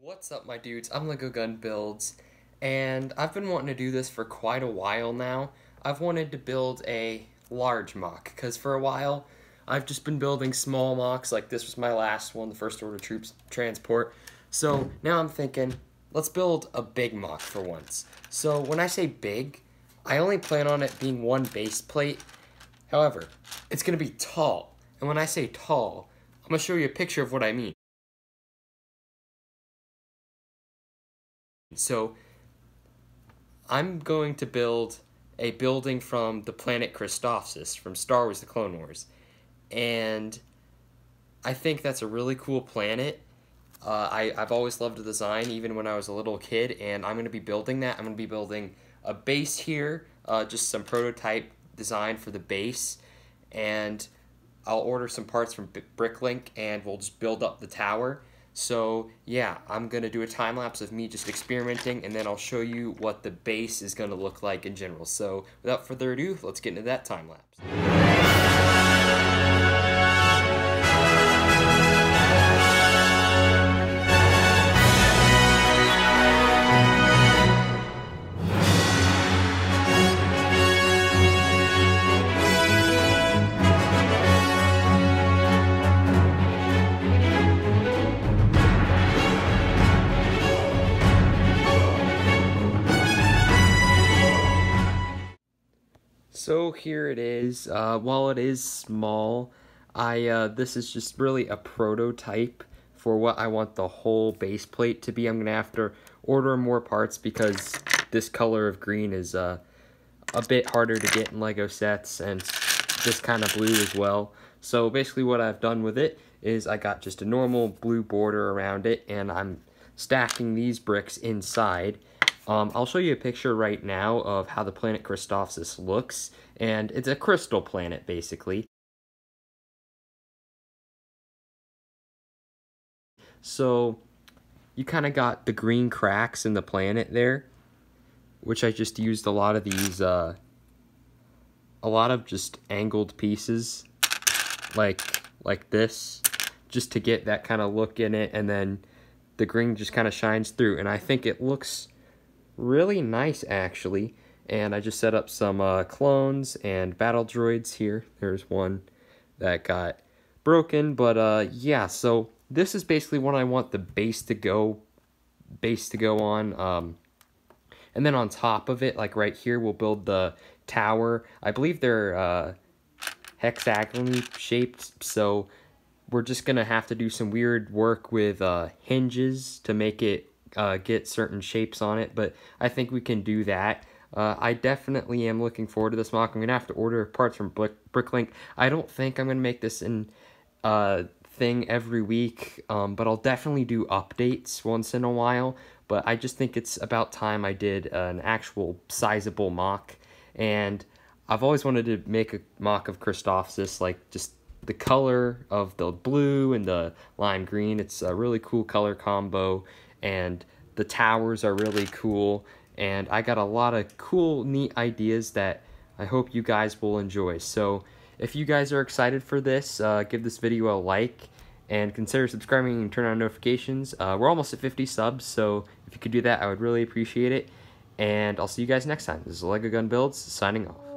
What's up, my dudes? I'm Lego Gunn Builds, and I've been wanting to do this for quite a while now. I've wanted to build a large MOC, because for a while, I've just been building small MOCs, like this was my last one, the First Order Troops Transport. So now I'm thinking, let's build a big MOC for once. So when I say big, I only plan on it being one base plate. However, it's going to be tall. And when I say tall, I'm going to show you a picture of what I mean. So I'm going to build a building from the planet Christophsis from Star Wars The Clone Wars. And I think that's a really cool planet. Uh, I, I've always loved the design, even when I was a little kid, and I'm going to be building that. I'm going to be building a base here, uh, just some prototype design for the base, and I'll order some parts from Bricklink, and we'll just build up the tower. So yeah, I'm to do a time lapse of me just experimenting and then I'll show you what the base is to look like in general. So without further ado, let's get into that time lapse. So here it is. Uh, while it is small, I uh, this is just really a prototype for what I want the whole base plate to be. I'm gonna have to order more parts because this color of green is uh, a bit harder to get in Lego sets and this kind of blue as well. So basically what I've done with it is I got just a normal blue border around it and I'm stacking these bricks inside um, I'll show you a picture right now of how the planet Christophsis looks, and it's a crystal planet, basically. So, you kind of got the green cracks in the planet there, which I just used a lot of these, uh, a lot of just angled pieces, like, like this, just to get that kind of look in it, and then the green just kind of shines through, and I think it looks really nice actually. And I just set up some uh, clones and battle droids here. There's one that got broken, but uh, yeah, so this is basically what I want the base to go base to go on. Um, and then on top of it, like right here, we'll build the tower. I believe they're uh, hexagonally shaped, so we're just to have to do some weird work with uh, hinges to make it uh, get certain shapes on it, but I think we can do that. Uh, I definitely am looking forward to this MOC. I'm going to have to order parts from Brick Bricklink. I don't think I'm going to make this in uh, thing every week, um, but I'll definitely do updates once in a while. But I just think it's about time I did an actual sizable MOC. And I've always wanted to make a MOC of Christophsis, like just the color of the blue and the lime green. It's a really cool color combo and the towers are really cool and I got a lot of cool neat ideas that I hope you guys will enjoy. So if you guys are excited for this, uh, give this video a like and consider subscribing and turn on notifications. Uh, we're almost at 50 subs, so if you could do that, I would really appreciate it. And I'll see you guys next time. This is Lego Gunn Builds, signing off.